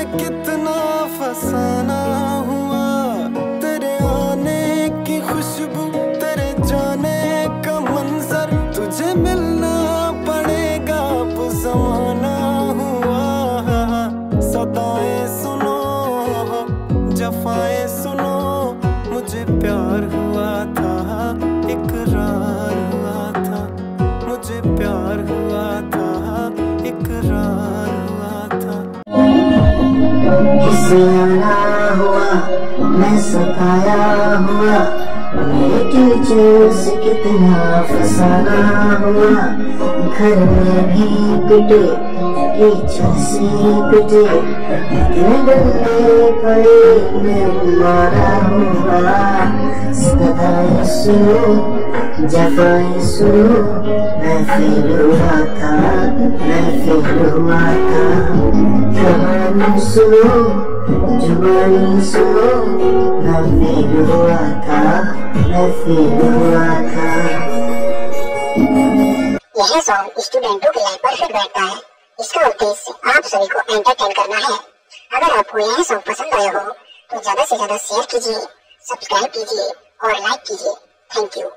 में कितना फसाना हुआ? तेरे आने की खुशबू, तेरे जाने का मंजर तुझे मिलना पड़ेगा। अब जमाना हुआ सदाएँ सुनो, जफाए सुनो। मुझे प्यार हुआ था इकरार किसियाना हुआ, मैं सताया हुआ। कितना फसाना हुआ। घर में भी पिटे पिटे। डंडे पड़े, मैं मारा हुआ। सुनो सुनो। मैं फेल हुआ था मैं फेल हुआ था। कहानी सुनो जुबानी सुनो मैं हुआ था मैं हुआ था यह सॉन्ग स्टूडेंटों के लिए परफेक्ट बैठता है, इसका उद्देश्य आप सभी को एंटरटेन करना है। अगर आपको यह सॉन्ग पसंद आया हो तो ज़्यादा से ज़्यादा शेयर कीजिए सब्सक्राइब कीजिए और लाइक कीजिए। Thank you